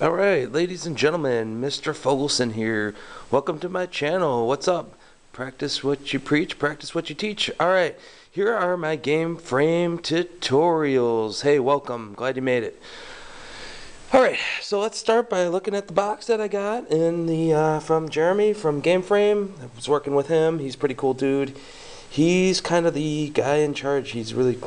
All right, ladies and gentlemen, Mr. Fogelson here. Welcome to my channel. What's up? Practice what you preach, practice what you teach. All right, here are my GameFrame tutorials. Hey, welcome. Glad you made it. All right, so let's start by looking at the box that I got in the uh, from Jeremy from GameFrame. I was working with him. He's pretty cool dude. He's kind of the guy in charge. He's really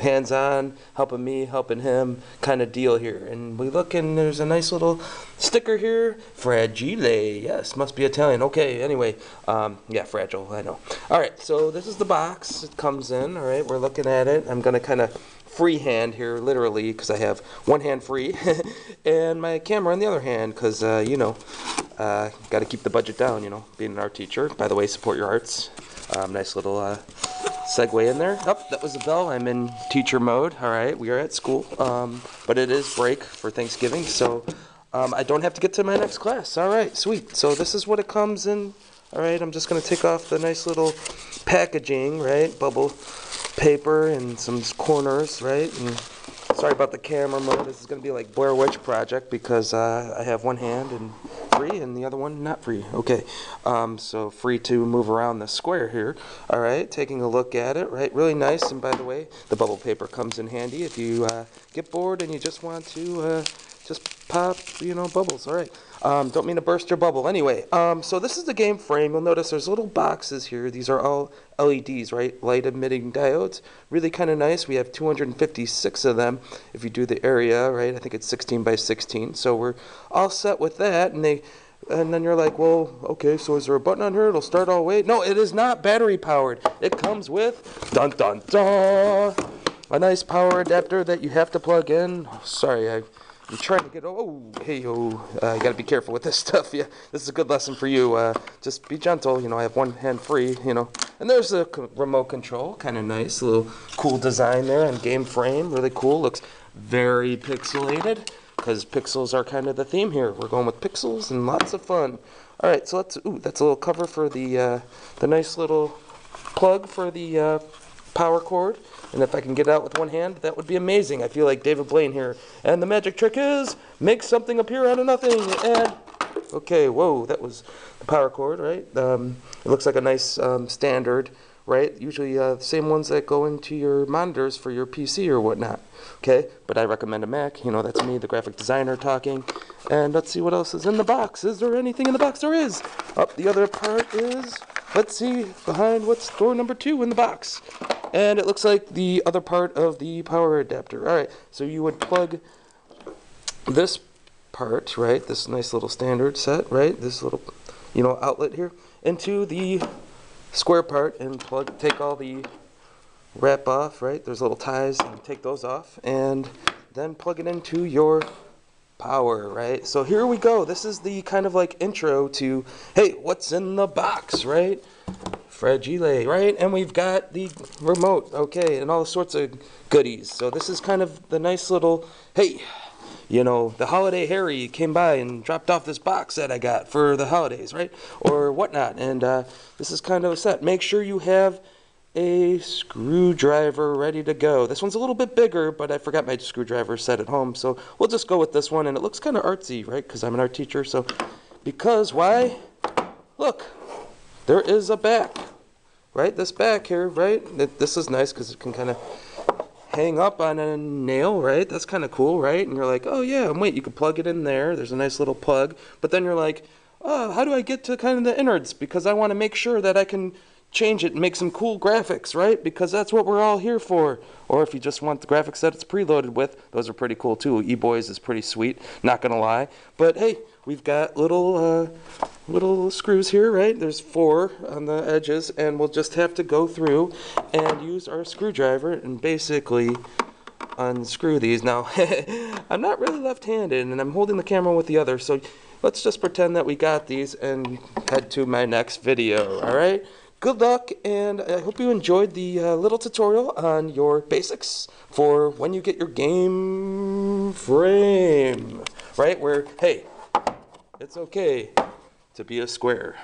hands-on, helping me, helping him kind of deal here. And we look and there's a nice little sticker here, Fragile. Yes, must be Italian. Okay, anyway, um, yeah, fragile, I know. All right, so this is the box it comes in. All right, we're looking at it. I'm going to kind of freehand here, literally, because I have one hand free, and my camera on the other hand, because, uh, you know, uh, got to keep the budget down, you know, being an art teacher. By the way, support your arts. Um, nice little uh, segue in there. Oh, that was the bell. I'm in teacher mode. All right, we are at school, um, but it is break for Thanksgiving, so um, I don't have to get to my next class. All right, sweet. So this is what it comes in. All right, I'm just going to take off the nice little packaging, right? Bubble paper and some corners, right? And sorry about the camera mode. This is going to be like Blair Witch Project because uh, I have one hand and free and the other one not free. Okay, um, so free to move around the square here. All right, taking a look at it, right? Really nice. And by the way, the bubble paper comes in handy if you uh, get bored and you just want to uh, just pop, you know, bubbles. All right. Um, don't mean to burst your bubble. Anyway, um, so this is the GameFrame. You'll notice there's little boxes here. These are all LEDs, right? Light emitting diodes. Really kind of nice. We have 256 of them. If you do the area, right? I think it's 16 by 16. So we're all set with that. And they, and then you're like, well, okay. So is there a button on here? It'll start all the way. No, it is not battery powered. It comes with dun dun dun a nice power adapter that you have to plug in. Oh, sorry, I I'm trying to get, oh, hey, oh, uh, you gotta be careful with this stuff. Yeah, this is a good lesson for you. Uh, just be gentle. You know, I have one hand free, you know. And there's a remote control, kind of nice, little cool design there and GameFrame, really cool. Looks very pixelated because pixels are kind of the theme here. We're going with pixels and lots of fun. All right, so let's, ooh, that's a little cover for the, uh, the nice little plug for the uh, power cord. And if I can get out with one hand, that would be amazing. I feel like David Blaine here. And the magic trick is make something appear out of nothing. And okay, whoa, that was the power cord, right? Um, it looks like a nice um, standard, right? Usually uh, the same ones that go into your monitors for your PC or whatnot. Okay, but I recommend a Mac. You know, that's me, the graphic designer, talking. And let's see what else is in the box. Is there anything in the box? There is. Up the other part is. Let's see behind what's door number two in the box. And it looks like the other part of the power adapter. All right, so you would plug this part, right, this nice little standard set, right, this little, you know, outlet here, into the square part and plug, take all the wrap off, right, there's little ties, and take those off, and then plug it into your power, right? So here we go. This is the kind of like intro to, hey, what's in the box, right? Fragile, right? And we've got the remote, okay, and all sorts of goodies. So this is kind of the nice little, hey, you know, the holiday Harry came by and dropped off this box that I got for the holidays, right? Or whatnot. And uh, this is kind of a set. Make sure you have a screwdriver ready to go. This one's a little bit bigger, but I forgot my screwdriver set at home. So we'll just go with this one. And it looks kind of artsy, right? Because I'm an art teacher. So, because why? Look, there is a back right? This back here, right? This is nice because it can kind of hang up on a nail, right? That's kind of cool, right? And you're like, oh yeah, and wait, you can plug it in there. There's a nice little plug. But then you're like, oh, how do I get to kind of the innards? Because I want to make sure that I can change it and make some cool graphics, right? Because that's what we're all here for. Or if you just want the graphics that it's preloaded with, those are pretty cool too. E-Boys is pretty sweet, not gonna lie. But hey, we've got little uh, little screws here, right? There's four on the edges, and we'll just have to go through and use our screwdriver and basically unscrew these. Now, I'm not really left-handed, and I'm holding the camera with the other, so let's just pretend that we got these and head to my next video, all right? Good luck, and I hope you enjoyed the uh, little tutorial on your basics for when you get your GameFrame, right? Where, hey, it's okay to be a square.